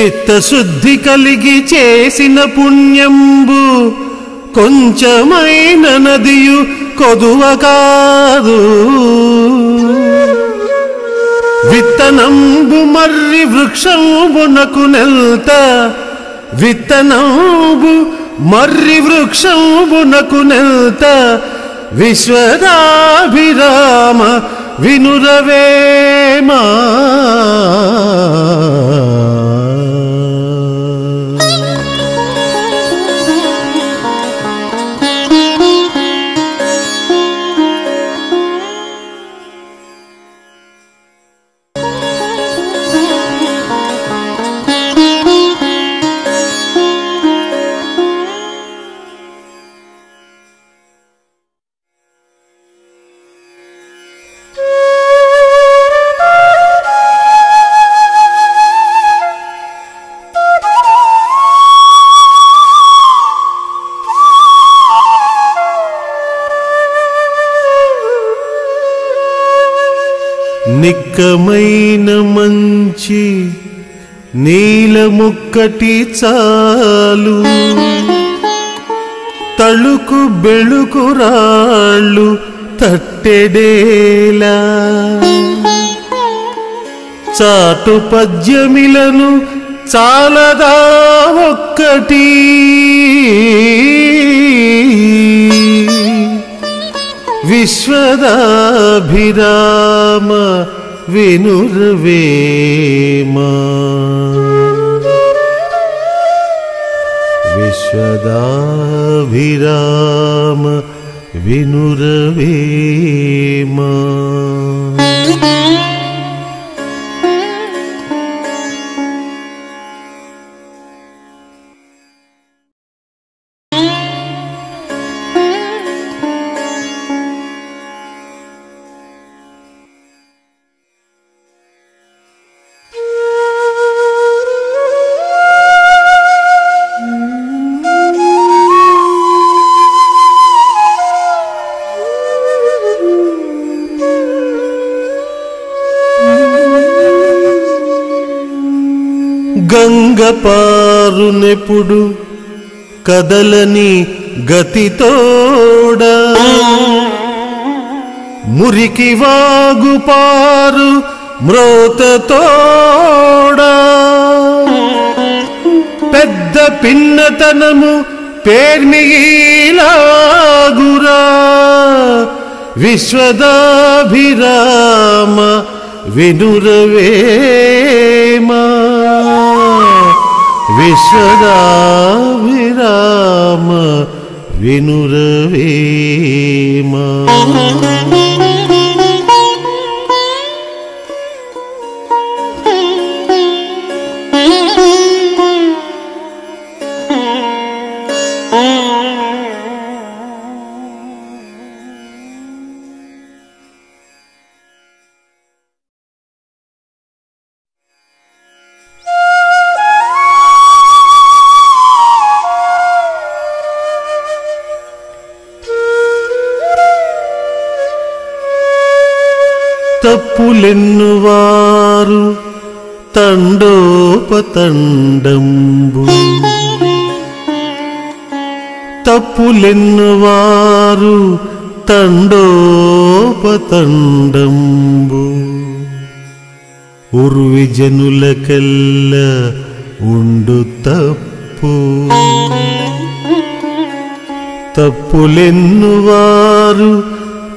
చిత్తశుద్ధి కలిగి చేసిన పుణ్యంబు కొంచెమైన నదియు కొదువ కాదు. విత్తనంబు మర్రి వృక్షంబునకు నెల్త విత్తనంబు మర్రి వృక్షంబునకు నెల్త విశ్వరాభిరామ వినురవేమా. నిక్కమైన మంచి నీలముక్కటి చాలు. తళుకు బెళుకు రాళ్ళు తట్టెడేలా. చాటు పద్యమిలను చాలదా ఒక్కటి. విశ్వదాభిరా विनुर्वेम विश्वदाभिराम विनुर्वेम। గంగపారునెప్పుడు కదలని గతితోడ మురికి వాగుపారు మ్రోతతోడ పెద్ద పిన్నతనము పేర్మిలాగురా విశ్వదాభిరామ వినురవేమా विश्वदाभिराम विनुरवेम। తప్పులెన్నువారు తండోపతండంబు తప్పులెన్నువారు తండోపతండంబు ఉర్వి జనులకెల్ల ఉండు తప్పు తప్పులెన్నువారు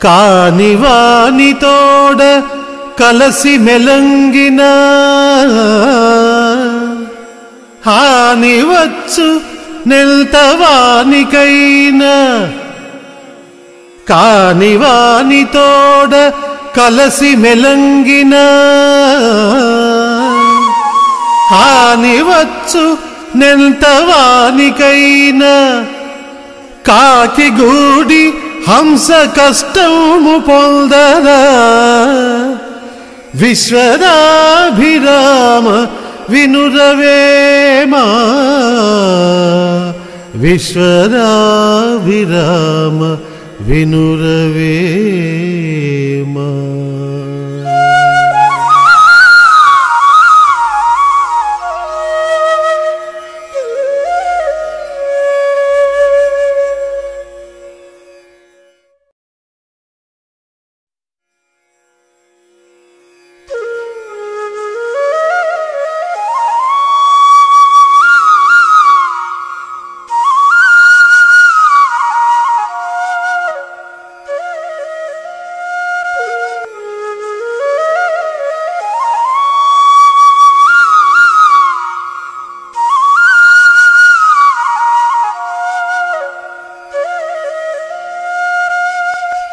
కాని వాని తోడ కలసి మెలంగిన హాని వచ్చు నెల్తవానికైనా కాని వానితోడ కలసి మెలంగిన హాని వచ్చు నెల్తవానికైనా కాకి గూడి హంస కష్టము పొందరా విశ్వదాభిరామ వినురవేమా విశ్వదాభిరామ వినురవేమా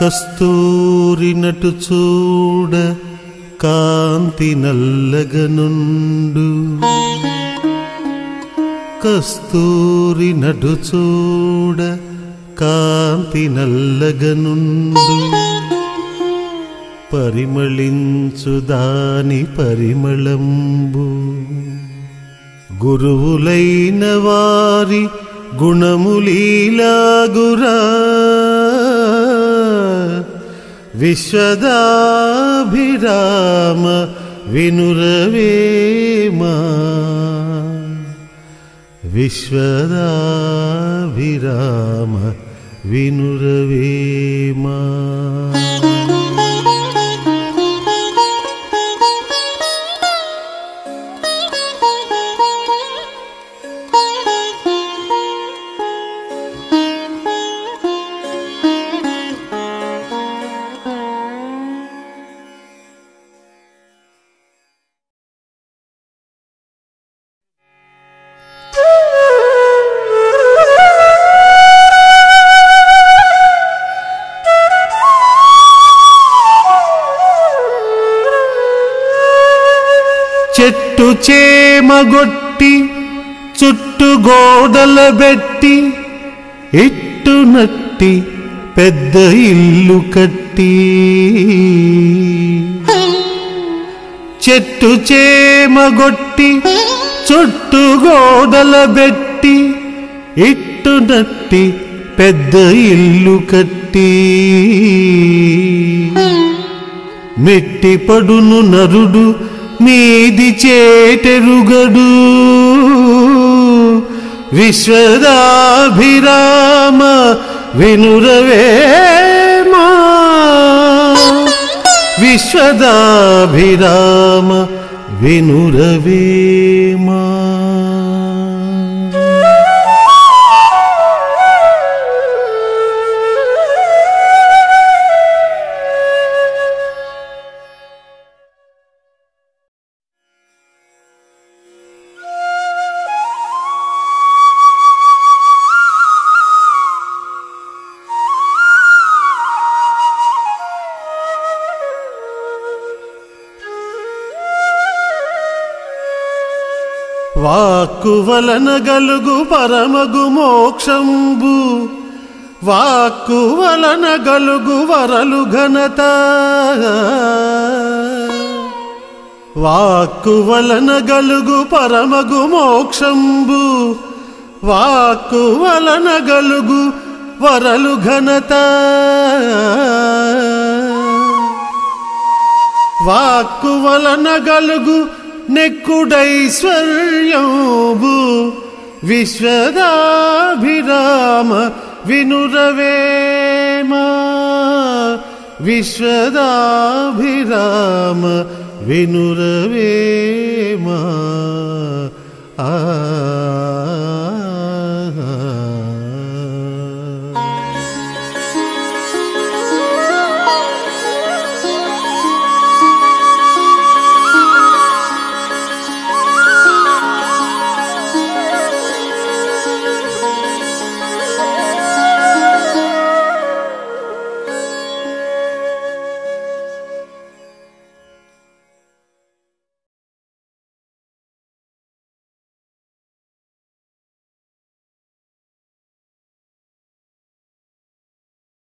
కస్తూరి నటు చూడ కాంతి నల్లగనుండు కస్తూరి నటు చూడ కాంతి నల్లగనుండు పరిమళించు దాని పరిమళంబు గురువులైన వారి గుణములీలాగురా विश्वदाभिराम विनुरवेम। विश्वदाभिराम विनुरवेमा। చెట్టు చేమగొట్టి చుట్టు గోడల బెట్టి ఇట్టు నట్టి పెద్ద ఇల్లు కట్టి. చెట్టు చేమగొట్టి చుట్టు గోడల బెట్టి ఇట్టు నట్టి పెద్ద ఇల్లు కట్టి. మెట్టి పడును నరుడు మీది చేటెరుగడు. విశ్వదాభిరామ వినురవేమా. విశ్వదాభిరామ వినురవేమా. వాక్కు వలన గలుగు పరమగు మోక్షంబు. వాక్కు వలన గలుగు వరలు ఘనత. వాక్కు వలన గలుగు పరమగు మోక్షంబు. వాక్కు వలన గలుగు వరలు ఘనత. వాక్కు వలన గలుగు निकुडैश्वर्यं विश्वदाभिराम विनुरवेम विश्वदाभिराम विनुरवेम आ